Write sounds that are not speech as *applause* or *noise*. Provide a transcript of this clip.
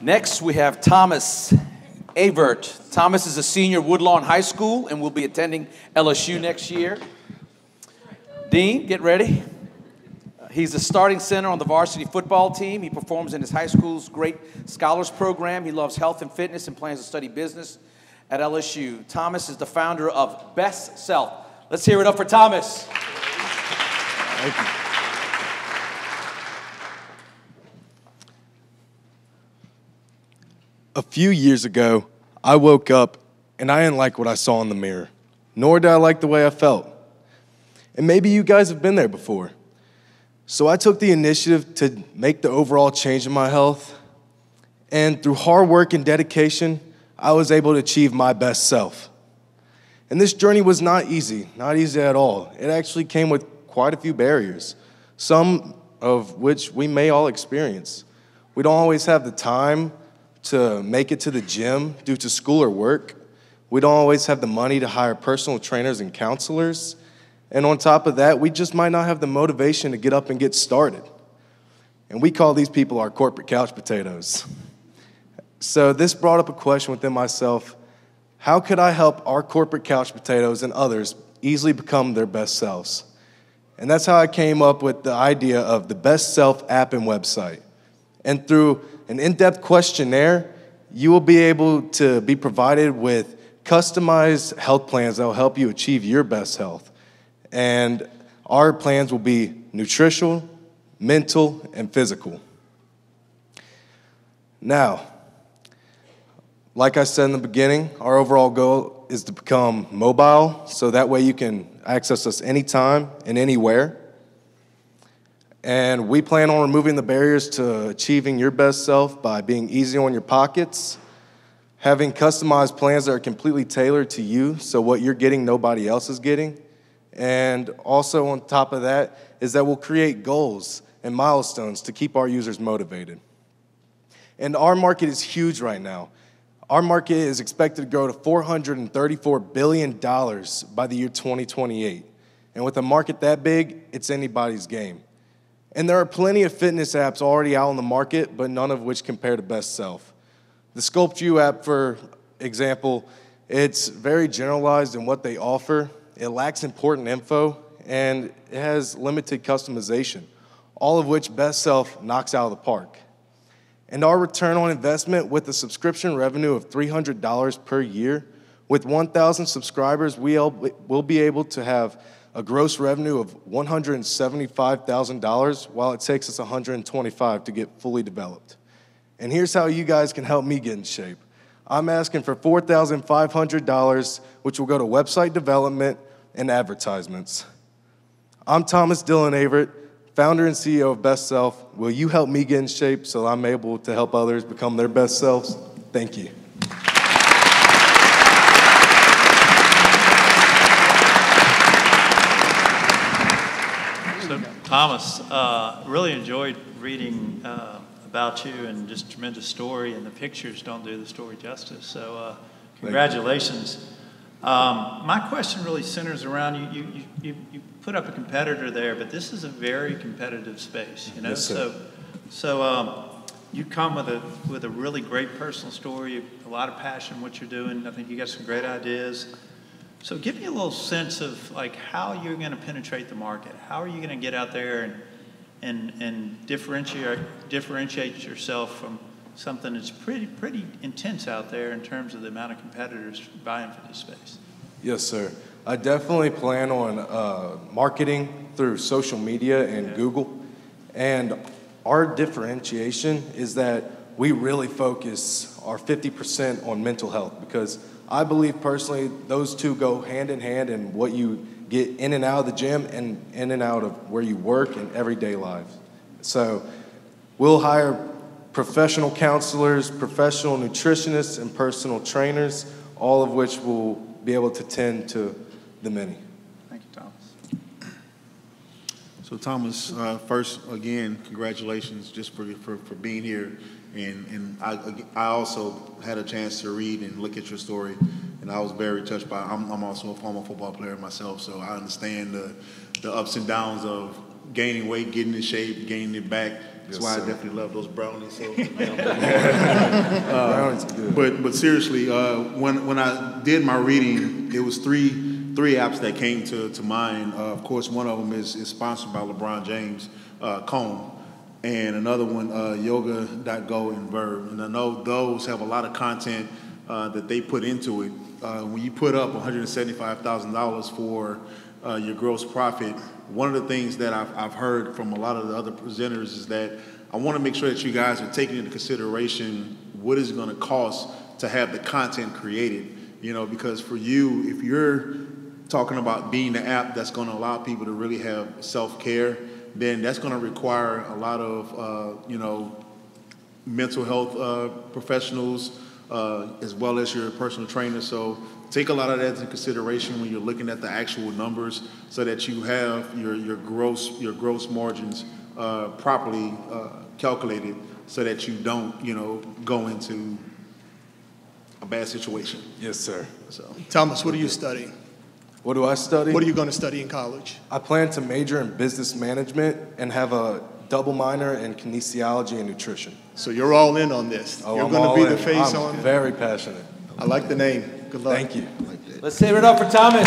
Next, we have Thomas Avert. Thomas is a senior at Woodlawn High School and will be attending LSU next year. Dean, get ready. Uh, he's the starting center on the varsity football team. He performs in his high school's great scholars program. He loves health and fitness and plans to study business at LSU. Thomas is the founder of Best Self. Let's hear it up for Thomas. Thank you. A few years ago, I woke up and I didn't like what I saw in the mirror, nor did I like the way I felt. And maybe you guys have been there before. So I took the initiative to make the overall change in my health. And through hard work and dedication, I was able to achieve my best self. And this journey was not easy, not easy at all. It actually came with quite a few barriers, some of which we may all experience. We don't always have the time to make it to the gym due to school or work. We don't always have the money to hire personal trainers and counselors. And on top of that, we just might not have the motivation to get up and get started. And we call these people our corporate couch potatoes. So this brought up a question within myself how could I help our corporate couch potatoes and others easily become their best selves? And that's how I came up with the idea of the Best Self app and website. And through an in depth questionnaire, you will be able to be provided with customized health plans that will help you achieve your best health. And our plans will be nutritional, mental, and physical. Now, like I said in the beginning, our overall goal is to become mobile, so that way you can access us anytime and anywhere. And we plan on removing the barriers to achieving your best self by being easy on your pockets, having customized plans that are completely tailored to you, so what you're getting, nobody else is getting. And also, on top of that, is that we'll create goals and milestones to keep our users motivated. And our market is huge right now. Our market is expected to grow to $434 billion by the year 2028. And with a market that big, it's anybody's game. And there are plenty of fitness apps already out on the market, but none of which compare to Best Self. The Sculpt U app, for example, it's very generalized in what they offer. It lacks important info, and it has limited customization, all of which Best Self knocks out of the park. And our return on investment with a subscription revenue of $300 per year, with 1,000 subscribers, we'll be able to have a gross revenue of $175,000 while it takes us 125 to get fully developed. And here's how you guys can help me get in shape. I'm asking for $4,500, which will go to website development and advertisements. I'm Thomas Dylan Avert, founder and CEO of Best Self. Will you help me get in shape so I'm able to help others become their best selves? Thank you. So, Thomas, uh, really enjoyed reading uh, about you and just tremendous story, and the pictures don't do the story justice. So, uh, congratulations. Um, my question really centers around you, you, you, you put up a competitor there, but this is a very competitive space, you know. Yes, so, so um, you come with a with a really great personal story, a lot of passion what you're doing. I think you got some great ideas. So, give me a little sense of like how you're going to penetrate the market. How are you going to get out there and and and differentiate differentiate yourself from something that's pretty pretty intense out there in terms of the amount of competitors vying for this space. Yes, sir. I definitely plan on uh, marketing through social media and yeah. Google. And our differentiation is that we really focus our 50% on mental health because I believe personally those two go hand in hand in what you get in and out of the gym and in and out of where you work and everyday life. So we'll hire professional counselors, professional nutritionists, and personal trainers, all of which will be able to tend to the many. Thank you, Thomas. So, Thomas, uh, first, again, congratulations just for, for, for being here. And, and I, I also had a chance to read and look at your story, and I was very touched by I'm, I'm also a former football player myself, so I understand the, the ups and downs of gaining weight, getting in shape, gaining it back, that's why sir. I definitely love those brownies. So, *laughs* brownies good. But but seriously, uh, when when I did my reading, it was three three apps that came to to mind. Uh, of course, one of them is, is sponsored by LeBron James, uh, Calm, and another one, uh, Yoga.go and Verb. And I know those have a lot of content uh, that they put into it. Uh, when you put up one hundred seventy five thousand dollars for uh, your gross profit, one of the things that I've, I've heard from a lot of the other presenters is that I want to make sure that you guys are taking into consideration what is going to cost to have the content created. You know, because for you, if you're talking about being the app that's going to allow people to really have self care, then that's going to require a lot of, uh, you know, mental health uh, professionals uh, as well as your personal trainer. So take a lot of that into consideration when you're looking at the actual numbers, so that you have your your gross your gross margins uh, properly uh, calculated, so that you don't you know go into a bad situation. Yes, sir. So. Thomas, what are you studying? What do I study? What are you going to study in college? I plan to major in business management and have a double minor in kinesiology and nutrition. So you're all in on this. Oh, you're I'm going to be the face I'm on. very passionate. I like the name. Good luck. Thank you. Let's save it up for Thomas.